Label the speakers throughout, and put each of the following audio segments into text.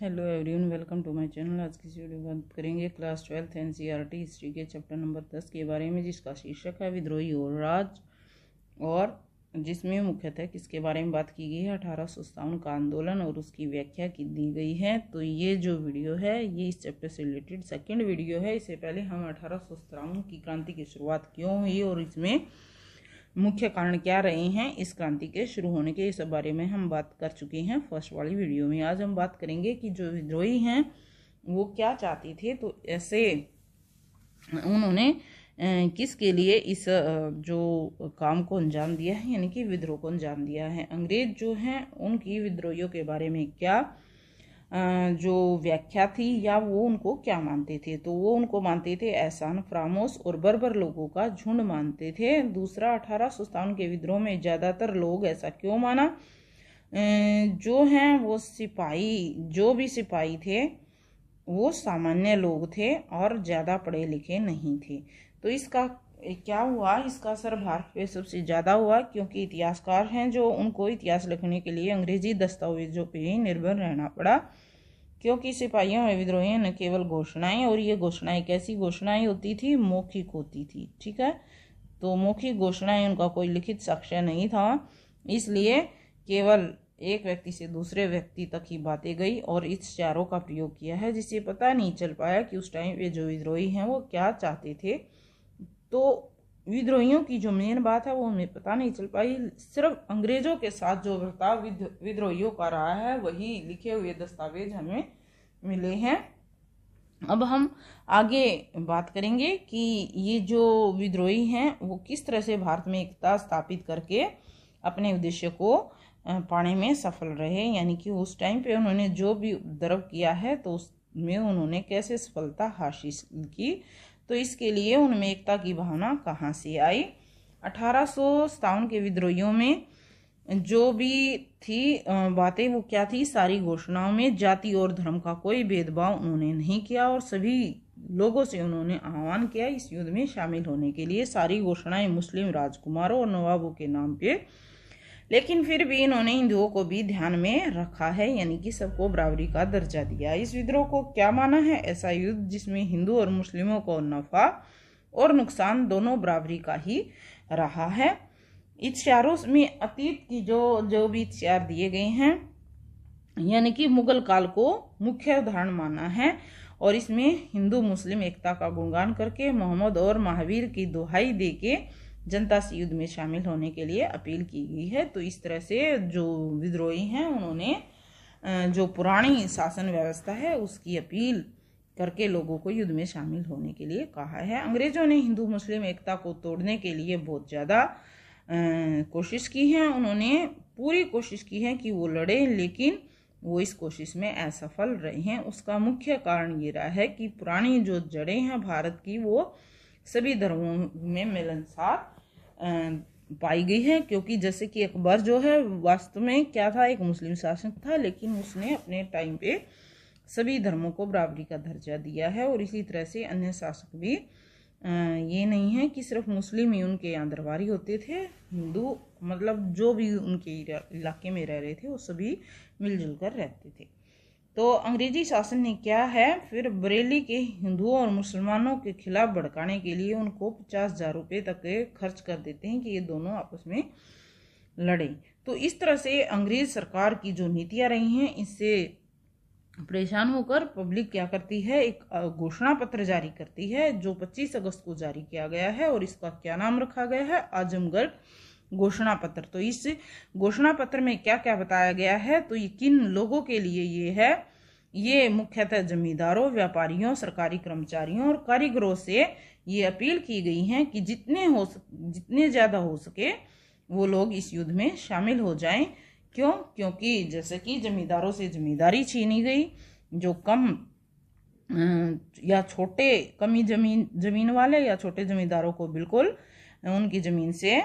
Speaker 1: Hello everyone welcome to my channel आज की video में बात करेंगे class twelfth N C R T history के चैप्टर नंबर दस के बारे में, जिसका शीर्षक है विद्रोही और राज और जिसमें मुख्यतः किसके बारे में बात की गई है? अठारह सौ सतावन का आंदोलन और उसकी व्याख्या की दी गई है। तो ये जो वीडियो है, ये इस चैप्टर से रिलेटेड सेकेंड वीडियो है। इससे पहले हम अठारह सौ सतावन की क्रांति की शुरुआत क्यों हुई और इसमें मुख्य कारण क्या रहे हैं? इस क्रांति के शुरू होने के इस बारे में हम बात कर चुके हैं फ़र्स्ट वाली वीडियो में। आज हम बात करेंगे कि जो विद्रोही हैं, वो क्या चाहते थे? तो ऐसे, उन्होंने किसके लिए इस जो काम को अंजाम दिया है? यानी कि विद्रोह को अंजाम दिया है। अंग्रेज़ जो हैं, उनकी विद्रोहियों के बारे में क्या जो व्याख्या थी या वो उनको क्या मानते थे? तो वो उनको मानते थे एहसान फ्रामोस और बर्बर लोगों का झुंड मानते थे। दूसरा, अठारह सौ सतावन के विद्रोह में ज़्यादातर लोग ऐसा क्यों माना? जो हैं वो सिपाही, जो भी सिपाही थे, वो सामान्य लोग थे और ज़्यादा पढ़े लिखे नहीं थे। तो इसका क्या हुआ? इसका असर भारत पे सबसे ज़्यादा हुआ क्योंकि इतिहासकार हैं जो उनको इतिहास लिखने के लिए अंग्रेज़ी दस्तावेजों पे ही निर्भर रहना पड़ा। क्योंकि सिपाहियों में विद्रोहियों न केवल घोषणाएँ, और ये घोषणाएँ कैसी घोषणाएँ होती थी? मौखिक होती थी, ठीक है? तो मौखिक घोषणाएँ, उनका कोई लिखित साक्ष्य नहीं था। इसलिए केवल एक व्यक्ति से दूसरे व्यक्ति तक ही बातें गई और इस चारों का प्रयोग किया है, जिससे पता नहीं चल पाया कि उस टाइम पे जो विद्रोही हैं, वो क्या चाहते थे। तो विद्रोहियों की जो मेन बात है, वो हमें पता नहीं चल पाई। सिर्फ़ अंग्रेज़ों के साथ जो बर्ताव विद्रोहियों का रहा है, वही लिखे हुए दस्तावेज़ हमें मिले हैं। अब हम आगे बात करेंगे कि ये जो विद्रोही हैं, वो किस तरह से भारत में एकता स्थापित करके अपने उद्देश्य को पाने में सफल रहे। यानी कि उस टाइम पे उन्होंने जो भी उपद्रव किया है तो उसमें उन्होंने कैसे सफलता हासिल की तो इसके लिए उनमें एकता की भावना कहाँ से आई? अठारह सौ सतावन के विद्रोहियों में जो भी थी बातें वो क्या थी? सारी घोषणाओं में जाति और धर्म का कोई भेदभाव उन्होंने नहीं किया और सभी लोगों से उन्होंने आह्वान किया इस युद्ध में शामिल होने के लिए। सारी घोषणाएँ मुस्लिम राजकुमारों और नवाबों के नाम पे लेकिन फिर भी इन्होंने हिंदुओं को भी ध्यान में रखा है, यानी कि सबको बराबरी का दर्जा दिया। इस विद्रोह को क्या माना है? ऐसा युद्ध जिसमें हिंदू और मुस्लिमों को नफा और नुकसान दोनों बराबरी का ही रहा है। इतिहारों में अतीत की जो जो भी इतिहार दिए गए हैं, यानी कि मुगल काल को मुख्य उदाहरण माना है, और इसमें हिंदू मुस्लिम एकता का गुणगान करके, मोहम्मद और महावीर की दुहाई दे के जनता से युद्ध में शामिल होने के लिए अपील की गई है। तो इस तरह से जो विद्रोही हैं, उन्होंने जो पुरानी शासन व्यवस्था है, उसकी अपील करके लोगों को युद्ध में शामिल होने के लिए कहा है। अंग्रेज़ों ने हिंदू, मुस्लिम एकता को तोड़ने के लिए बहुत ज़्यादा कोशिश की है। उन्होंने पूरी कोशिश की है कि वो लड़े, लेकिन वो इस कोशिश में असफल रहे हैं। उसका मुख्य कारण ये रहा है कि पुरानी जो जड़ें हैं भारत की, वो सभी धर्मों में मिलनसार पाई गई है, क्योंकि जैसे कि अकबर जो है, वास्तव में क्या था, एक मुस्लिम शासक था, लेकिन उसने अपने टाइम पे सभी धर्मों को बराबरी का दर्जा दिया है, और इसी तरह से अन्य शासक भी ये नहीं है कि सिर्फ़ मुस्लिम ही उनके यहाँ दरबारी होते थे, हिंदू मतलब जो भी उनके इलाके में रह रहे थे, वो सभी मिलजुल कर रहते थे। तो अंग्रेज़ी शासन ने क्या है? फिर बरेली के हिंदुओं और मुसलमानों के खिलाफ भड़काने के लिए उनको पचास हज़ार रुपये तक खर्च कर देते हैं कि ये दोनों आपस में लड़े। तो इस तरह से अंग्रेज़ सरकार की जो नीतियाँ रही हैं, इससे परेशान होकर पब्लिक क्या करती है? एक घोषणा पत्र जारी करती है, जो 25 अगस्त को जारी किया गया है और इसका क्या नाम रखा गया है? आजमगढ़ घोषणा पत्र। तो इस घोषणा पत्र में क्या क्या बताया गया है? तो ये किन लोगों के लिए ये है? ये मुख्यतः जमींदारों, व्यापारियों, सरकारी कर्मचारियों और कारीगरों से ये अपील की गई है कि जितने हो जितने ज़्यादा हो सके, वो लोग इस युद्ध में शामिल हो जाएँ। क्यों? क्योंकि जैसे कि जमींदारों से जमींदारी छीनी गई, जो कम या छोटे कमी ज़मीन ज़मीन वाले या छोटे जमींदारों को बिल्कुल उनकी ज़मीन से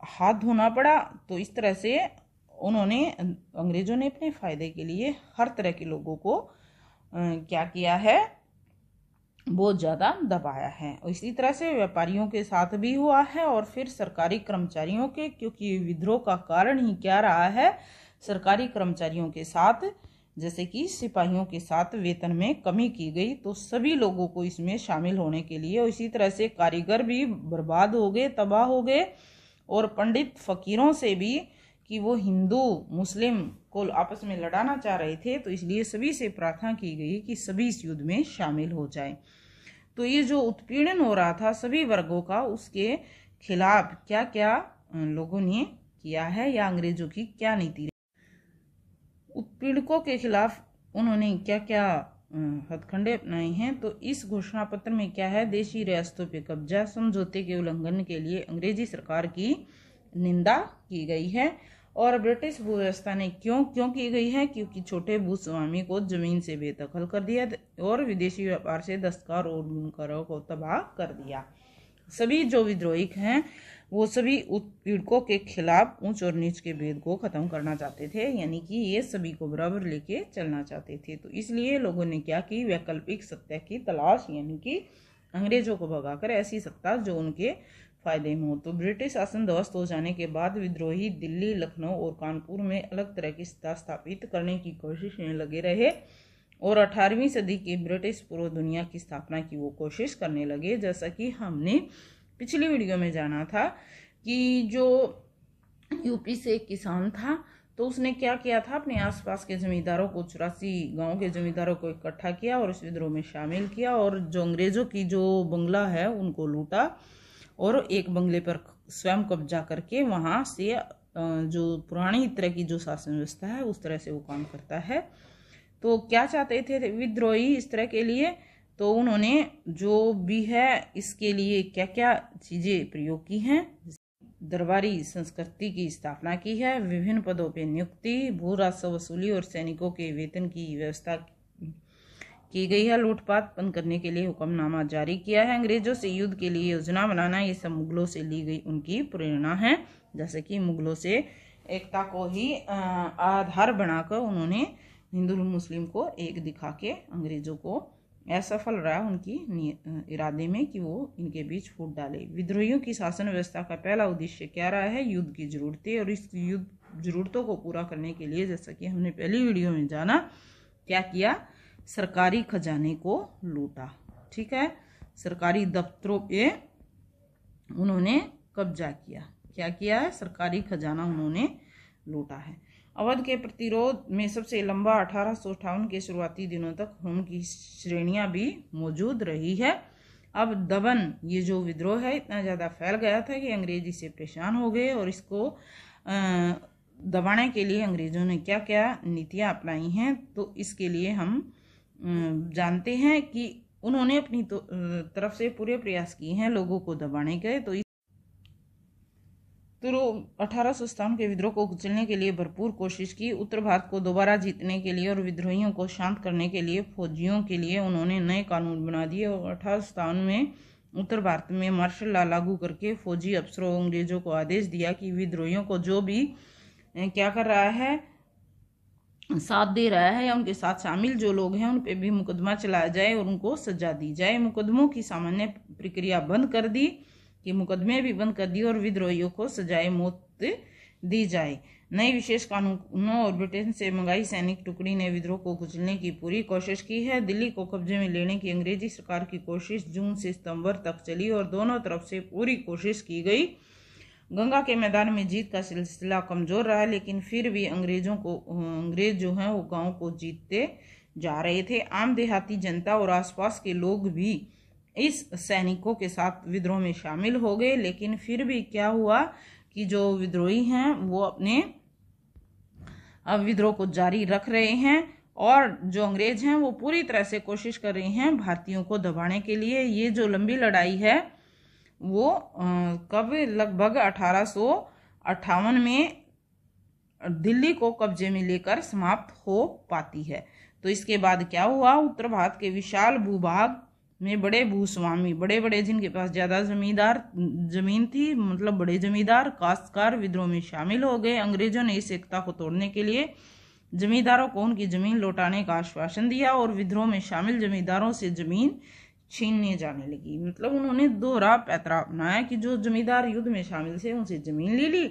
Speaker 1: हाथ धोना पड़ा तो इस तरह से उन्होंने, अंग्रेज़ों ने अपने फ़ायदे के लिए हर तरह के लोगों को क्या किया है? बहुत ज़्यादा दबाया है। और इसी तरह से व्यापारियों के साथ भी हुआ है और फिर सरकारी कर्मचारियों के, क्योंकि विद्रोह का कारण ही क्या रहा है? सरकारी कर्मचारियों के साथ, जैसे कि सिपाहियों के साथ वेतन में कमी की गई तो सभी लोगों को इसमें शामिल होने के लिए और इसी तरह से कारीगर भी बर्बाद हो गए, तबाह हो गए और पंडित फकीरों से भी कि वो हिंदू, मुस्लिम को आपस में लड़ाना चाह रहे थे तो इसलिए सभी से प्रार्थना की गई कि सभी इस युद्ध में शामिल हो जाए। तो ये जो उत्पीड़न हो रहा था सभी वर्गों का, उसके खिलाफ क्या क्या लोगों ने किया है या अंग्रेज़ों की क्या नीति उत्पीड़कों के खिलाफ उन्होंने क्या क्या हथखंडे अपनाए हैं? तो इस घोषणा पत्र में क्या है? देशी रियासतों पर कब्जा, समझौते के उल्लंघन के लिए अंग्रेज़ी सरकार की निंदा की गई है। और ब्रिटिश भूव्यवस्था ने क्यों क्यों की गई है? क्योंकि छोटे भूस्वामी को ज़मीन से बेदखल कर दिया और विदेशी व्यापार से दस्तकार और बुनकरों को तबाह कर दिया। सभी जो विद्रोही हैं, वो सभी उत्पीड़कों के खिलाफ ऊंच और नीच के भेद को खत्म करना चाहते थे, यानी कि ये सभी को बराबर लेके चलना चाहते थे। तो इसलिए लोगों ने क्या की? वैकल्पिक सत्ता की तलाश, यानी कि अंग्रेज़ों को भगाकर ऐसी सत्ता जो उनके फ़ायदे में हो। तो ब्रिटिश शासन ध्वस्त हो जाने के बाद विद्रोही दिल्ली, लखनऊ और कानपुर में अलग तरह की सत्ता स्थापित करने की कोशिश में लगे रहे और 18वीं सदी की ब्रिटिश पूर्व दुनिया की स्थापना की वो कोशिश करने लगे। जैसा कि हमने पिछली वीडियो में जाना था कि जो यूपी से एक किसान था तो उसने क्या किया था? अपने आसपास के जमींदारों को, चौरासी गाँव के जमींदारों को इकट्ठा किया और इस विद्रोह में शामिल किया और जो अंग्रेज़ों की जो बंगला है, उनको लूटा। और एक बंगले पर स्वयं कब्जा करके वहाँ से जो पुरानी तरह की जो शासन व्यवस्था है, उस तरह से वो काम करता है। तो क्या चाहते थे विद्रोही इस तरह के लिए? तो उन्होंने जो भी है, इसके लिए क्या क्या चीज़ें प्रयोग की हैं? दरबारी संस्कृति की स्थापना की है, विभिन्न पदों पर नियुक्ति, भू राजस्व वसूली और सैनिकों के वेतन की व्यवस्था की गई है। लूटपाट बंद करने के लिए हुक्मनामा जारी किया है। अंग्रेज़ों से युद्ध के लिए योजना बनाना, ये सब मुगलों से ली गई उनकी प्रेरणा है। जैसे कि मुगलों से एकता को ही आधार बनाकर उन्होंने हिंदू मुस्लिम को एक दिखा के अंग्रेज़ों को असफल रहा उनकी इरादे में कि वो इनके बीच फूट डाले। विद्रोहियों की शासन व्यवस्था का पहला उद्देश्य क्या रहा है? युद्ध की जरूरतें और इस युद्ध जरूरतों को पूरा करने के लिए, जैसा कि हमने पहली वीडियो में जाना, क्या किया? सरकारी खजाने को लूटा, ठीक है? सरकारी दफ्तरों पे उन्होंने कब्जा किया। क्या किया है? सरकारी खजाना उन्होंने लूटा है। अवध के प्रतिरोध में सबसे लंबा अठारह के शुरुआती दिनों तक खून की श्रेणियाँ भी मौजूद रही है। अब दबन, ये जो विद्रोह है, इतना ज़्यादा फैल गया था कि अंग्रेज़ इसे परेशान हो गए और इसको दबाने के लिए अंग्रेज़ों ने क्या क्या नीतियाँ अपनाई हैं तो इसके लिए हम जानते हैं कि उन्होंने अपनी तो, तरफ़ से पूरे प्रयास किए हैं लोगों को दबाने के तो इस तो अठारह के विद्रोह को कुचलने के लिए भरपूर कोशिश की। उत्तर भारत को दोबारा जीतने के लिए और विद्रोहियों को शांत करने के लिए फौजियों के लिए उन्होंने नए कानून बना दिए और अठारह में उत्तर भारत में मार्शल लॉ लागू करके फौजी अफसरों अंग्रेज़ों को आदेश दिया कि विद्रोहियों को जो भी क्या कर रहा है साथ दे रहा है या उनके साथ शामिल जो लोग हैं, उन पर भी मुकदमा चलाया जाए और उनको सजा दी जाए। मुकदमों की सामान्य प्रक्रिया बंद कर दी, कि मुकदमे भी बंद कर दिए और विद्रोहियों को सजाए मौत दी जाए। नए विशेष कानूनों और ब्रिटेन से मंगाई सैनिक टुकड़ी ने विद्रोह को कुचलने की पूरी कोशिश की है। दिल्ली को कब्जे में लेने की अंग्रेज़ी सरकार की कोशिश जून से सितंबर तक चली और दोनों तरफ़ से पूरी कोशिश की गई। गंगा के मैदान में जीत का सिलसिला कमज़ोर रहा, लेकिन फिर भी अंग्रेज़ों को, अंग्रेज़ जो हैं वो गाँव को जीतते जा रहे थे। आम देहाती जनता और आसपास के लोग भी इस सैनिकों के साथ विद्रोह में शामिल हो गए, लेकिन फिर भी क्या हुआ कि जो विद्रोही हैं वो अपने विद्रोह को जारी रख रहे हैं और जो अंग्रेज़ हैं वो पूरी तरह से कोशिश कर रहे हैं भारतीयों को दबाने के लिए। ये जो लंबी लड़ाई है वो कब लगभग अठारह में दिल्ली को कब्जे में लेकर समाप्त हो पाती है। तो इसके बाद क्या हुआ? उत्तर भारत के विशाल भूभाग में बड़े भूस्वामी बड़े बड़े जिनके पास ज़्यादा जमींदार, ज़मीन थी मतलब बड़े जमींदार, काश्तकार विद्रोह में शामिल हो गए। अंग्रेज़ों ने इस एकता को तोड़ने के लिए जमींदारों को उनकी ज़मीन लौटाने का आश्वासन दिया और विद्रोह में शामिल जमींदारों से ज़मीन छीनने जाने लगी। मतलब उन्होंने दोहरा पैतरा अपनाया कि जो जमींदार युद्ध में शामिल थे, उनसे ज़मीन ले ली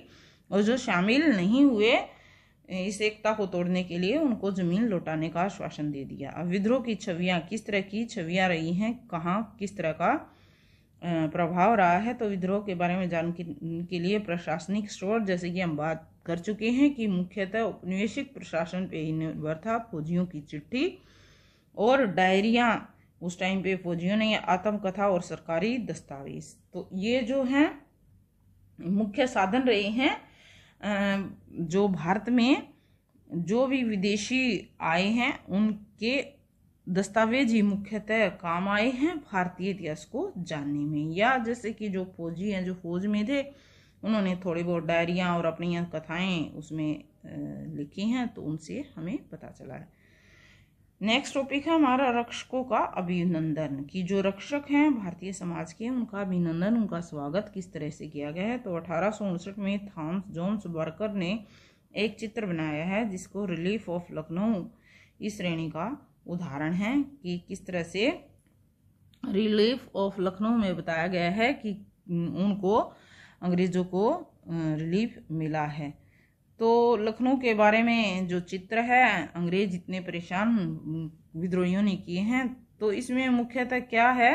Speaker 1: और जो शामिल नहीं हुए, इस एकता को तोड़ने के लिए उनको ज़मीन लौटाने का आश्वासन दे दिया। अब विद्रोह की छवियाँ, किस तरह की छवियाँ रही हैं, कहाँ, किस तरह का प्रभाव रहा है तो विद्रोह के बारे में जानने के लिए प्रशासनिक स्रोत, जैसे कि हम बात कर चुके हैं कि मुख्यतः उपनिवेशिक प्रशासन पे ही निर्भर था। फौजियों की चिट्ठी और डायरिया उस टाइम पे फौजियों ने आत्मकथा और सरकारी दस्तावेज़। तो ये जो हैं, मुख्य साधन रहे हैं जो भारत में जो भी विदेशी आए हैं, उनके दस्तावेज़ ही मुख्यतः काम आए हैं भारतीय इतिहास को जानने में। या जैसे कि जो फौजी हैं, जो फौज में थे, उन्होंने थोड़ी बहुत डायरियाँ और अपनी कथाएँ उसमें लिखी हैं तो उनसे हमें पता चला है। नेक्स्ट टॉपिक है हमारा रक्षकों का अभिनंदन कि। जो रक्षक हैं, भारतीय समाज के, उनका अभिनंदन, उनका स्वागत किस तरह से किया गया है? तो अठारह सौ उनसठ में थॉम्स जोन्स वर्कर ने एक चित्र बनाया है, जिसको रिलीफ ऑफ़ लखनऊ इस श्रेणी का उदाहरण है कि किस तरह से रिलीफ ऑफ़ लखनऊ में बताया गया है कि उनको, अंग्रेज़ों को रिलीफ मिला है। तो लखनऊ के बारे में जो चित्र है, अंग्रेज़ इतने परेशान विद्रोहियों ने किए हैं तो इसमें मुख्यतः क्या है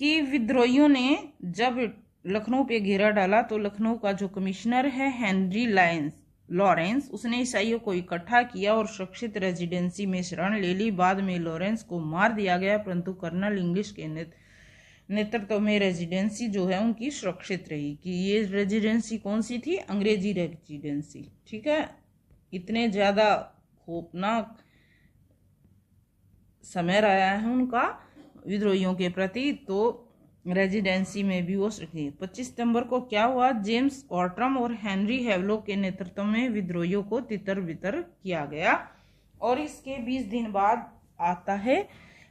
Speaker 1: कि विद्रोहियों ने जब लखनऊ पे घेरा डाला तो लखनऊ का जो कमिश्नर है, हेनरी लायंस, लॉरेंस, उसने ईसाइयों को इकट्ठा किया और सुरक्षित रेजिडेंसी में शरण ले ली। बाद में लॉरेंस को मार दिया गया, परंतु कर्नल इंग्लिश के नेतृत्व नेतृत्व में रेजिडेंसी जो है उनकी सुरक्षित रही कि ये रेजिडेंसी कौन सी थी? अंग्रेज़ी रेजिडेंसी ठीक है? इतने ज़्यादा खौफनाक समय रहा है उनका विद्रोहियों के प्रति तो रेजिडेंसी में भी वो सुरक्षित पच्चीस सितंबर को क्या हुआ? जेम्स ऑर्ट्रम और हेनरी हेवलो के नेतृत्व में विद्रोहियों को तितर बितर किया गया। और इसके बीस दिन बाद आता है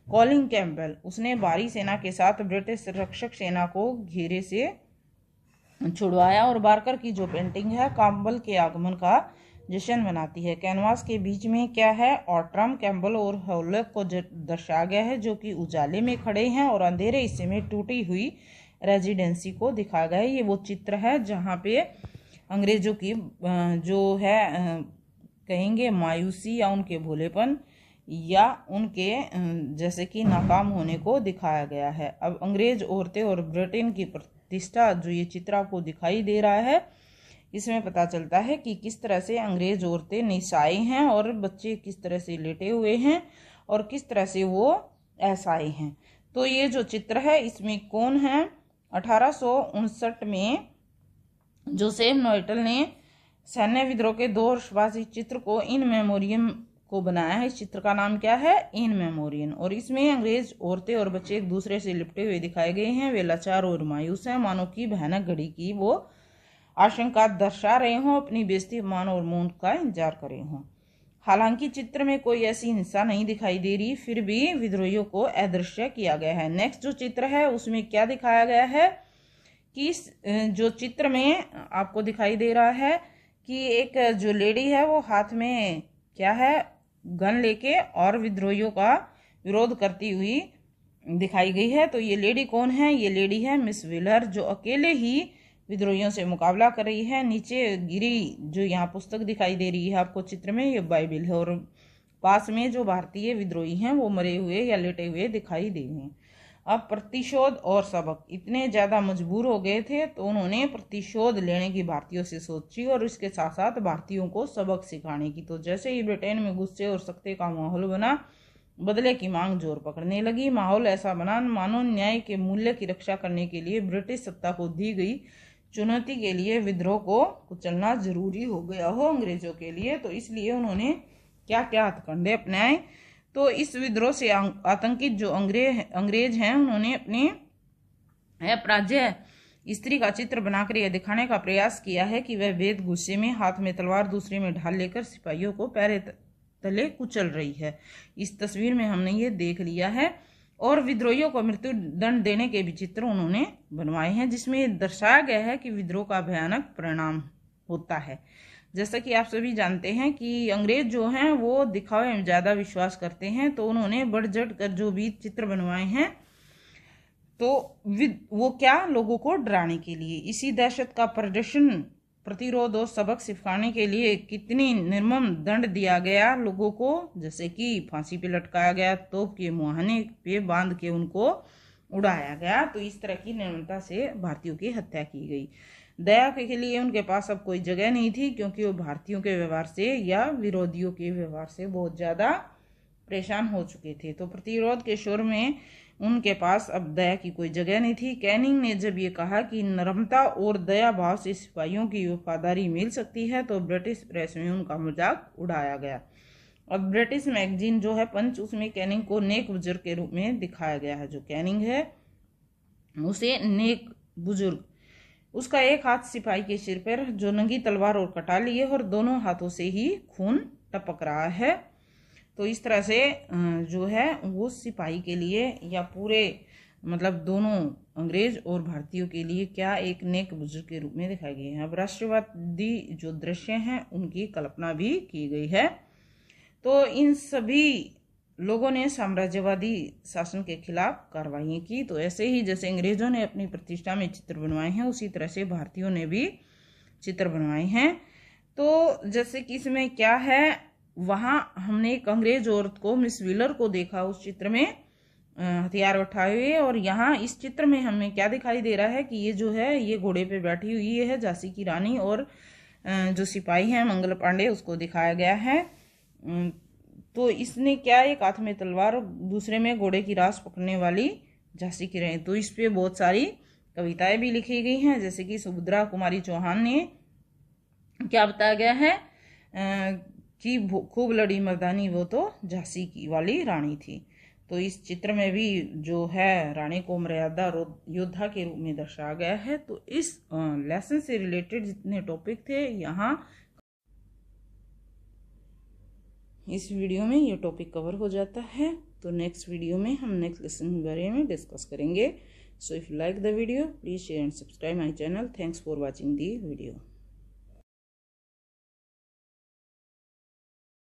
Speaker 1: कॉलिंग कैम्पबेल, उसने बारी सेना के साथ ब्रिटिश रक्षक सेना को घेरे से छुड़वाया और बारकर की जो पेंटिंग है, काम्बल के आगमन का जश्न मनाती है। कैनवास के बीच में क्या है? ऑट्रम कैम्बल और होलक को दर्शाया गया है, जो कि उजाले में खड़े हैं और अंधेरे हिस्से में टूटी हुई रेजिडेंसी को दिखाया गया है। ये वो चित्र है जहाँ पे अंग्रेज़ों की जो है कहेंगे मायूसी या उनके भोलेपन या उनके जैसे कि नाकाम होने को दिखाया गया है। अब अंग्रेज़ औरतें और ब्रिटेन की प्रतिष्ठा जो ये चित्र आपको दिखाई दे रहा है, इसमें पता चलता है कि किस तरह से अंग्रेज़ औरतें निशाई हैं और बच्चे किस तरह से लेटे हुए हैं और किस तरह से वो ऐसाए हैं। तो ये जो चित्र है, इसमें कौन है? अठारह में जोसेफ नोइटल ने सैन्य विद्रोह के दो वर्षवासी चित्र को इन मेमोरियम को बनाया है। इस चित्र का नाम क्या है? इन मेमोरियन और इसमें अंग्रेज़ औरतें और बच्चे एक दूसरे से लिपटे हुए दिखाए गए हैं। वे लाचार और मायूस हैं। मानो की भयानक घड़ी की वो आशंका दर्शा रहे हों। अपनी बेजती मान और मौत का इंतज़ार करे हों। हालाँकि चित्र में कोई ऐसी हिंसा नहीं दिखाई दे रही, फिर भी विद्रोहियों को अदृश्य किया गया है। नेक्स्ट जो चित्र है, उसमें क्या दिखाया गया है कि जो चित्र में आपको दिखाई दे रहा है कि एक जो लेडी है, वो हाथ में क्या है? गन लेके और विद्रोहियों का विरोध करती हुई दिखाई गई है। तो ये लेडी कौन है? ये लेडी है मिस विलर जो अकेले ही विद्रोहियों से मुकाबला कर रही है। नीचे गिरी जो यहाँ पुस्तक दिखाई दे रही है आपको चित्र में, ये बाइबिल है और पास में जो भारतीय विद्रोही हैं, वो मरे हुए या लेटे हुए दिखाई दे रहे हैं। अब प्रतिशोध और सबक। इतने ज़्यादा मजबूर हो गए थे तो उन्होंने प्रतिशोध लेने की भारतीयों से सोची और इसके साथ साथ भारतीयों को सबक सिखाने की। तो जैसे ही ब्रिटेन में गुस्से और सख्ते का माहौल बना, बदले की मांग ज़ोर पकड़ने लगी। माहौल ऐसा बना मानव न्याय के मूल्य की रक्षा करने के लिए ब्रिटिश सत्ता को दी गई चुनौती के लिए विद्रोह को कुचलना ज़रूरी हो गया हो अंग्रेज़ों के लिए। तो इसलिए उन्होंने क्या क्या हथकंडे अपनाए तो इस विद्रोह से आतंकित जो अंग्रेज़ अंग्रेज़ हैं, उन्होंने अपने अपराज्य स्त्री का चित्र बनाकर यह दिखाने का प्रयास किया है कि वह वेद गुस्से में हाथ में तलवार दूसरे में ढाल लेकर सिपाहियों को पैरे तले कुचल रही है। इस तस्वीर में हमने ये देख लिया है और विद्रोहियों को मृत्यु दंड देने के भी चित्र उन्होंने बनवाए हैं, जिसमें दर्शाया गया है कि विद्रोह का भयानक परिणाम होता है। जैसा कि आप सभी जानते हैं कि अंग्रेज़ जो हैं, वो दिखावे में ज़्यादा विश्वास करते हैं तो उन्होंने बढ़ जट कर जो भी चित्र बनवाए हैं तो वो क्या लोगों को डराने के लिए? इसी दहशत का प्रदर्शन, प्रतिरोध और सबक सिखाने के लिए कितनी निर्मम दंड दिया गया लोगों को? जैसे कि फांसी पे लटकाया गया, तोप के मुहाने पे बाँध के उनको उड़ाया गया तो इस तरह की निर्ममता से भारतीयों की हत्या की गई। दया के लिए उनके पास अब कोई जगह नहीं थी, क्योंकि वो भारतीयों के व्यवहार से या विरोधियों के व्यवहार से बहुत ज़्यादा परेशान हो चुके थे। तो प्रतिरोध के शोर में उनके पास अब दया की कोई जगह नहीं थी। कैनिंग ने जब ये कहा कि नरमता और दया भाव से सिपाहियों की वफादारी मिल सकती है तो ब्रिटिश प्रेस में उनका मज़ाक उड़ाया गया। अब ब्रिटिश मैगजीन जो है पंच, उसमें कैनिंग को नेक बुज़ुर्ग के रूप में दिखाया गया है। जो कैनिंग है, उसे नेक बुज़ुर्ग उसका एक हाथ सिपाही के सिर पर जो नंगी तलवार और कटा लिए और दोनों हाथों से ही खून टपक रहा है। तो इस तरह से जो है, वो सिपाही के लिए या पूरे मतलब दोनों अंग्रेज़ और भारतीयों के लिए क्या एक नेक बुज़ुर्ग के रूप में दिखाए गए हैं? अब राष्ट्रवादी जो दृश्य हैं, उनकी कल्पना भी की गई है। तो इन सभी लोगों ने साम्राज्यवादी शासन के खिलाफ कार्रवाई की। तो ऐसे ही जैसे अंग्रेज़ों ने अपनी प्रतिष्ठा में चित्र बनवाए हैं, उसी तरह से भारतीयों ने भी चित्र बनवाए हैं। तो जैसे कि इसमें क्या है, वहाँ हमने एक अंग्रेज़ औरत को, मिस व्हीलर को देखा उस चित्र में हथियार उठाए हुए। और यहाँ इस चित्र में हमें क्या दिखाई दे रहा है कि ये जो है, ये घोड़े पे बैठी हुई है, झांसी की रानी। और जो सिपाही हैं, मंगल पांडे, उसको दिखाया गया है। तो इसने क्या एक हाथ में तलवार और दूसरे में घोड़े की रास पकड़ने वाली झांसी की रानी तो इस पे बहुत सारी कविताएँ भी लिखी गई हैं, जैसे कि सुभद्रा कुमारी चौहान ने क्या बताया गया है? कि खूब लड़ी मर्दानी, वो तो झांसी की वाली रानी थी। तो इस चित्र में भी जो है, रानी को मर्यादा योद्धा के रूप में दर्शाया गया है। तो इस लेसन से रिलेटेड जितने टॉपिक थे, यहाँ इस वीडियो में ये टॉपिक कवर हो जाता है। तो नेक्स्ट वीडियो में हम नेक्स्ट लेसन के बारे में डिस्कस करेंगे। So if you like the video please share and subscribe my channel thanks for watching the video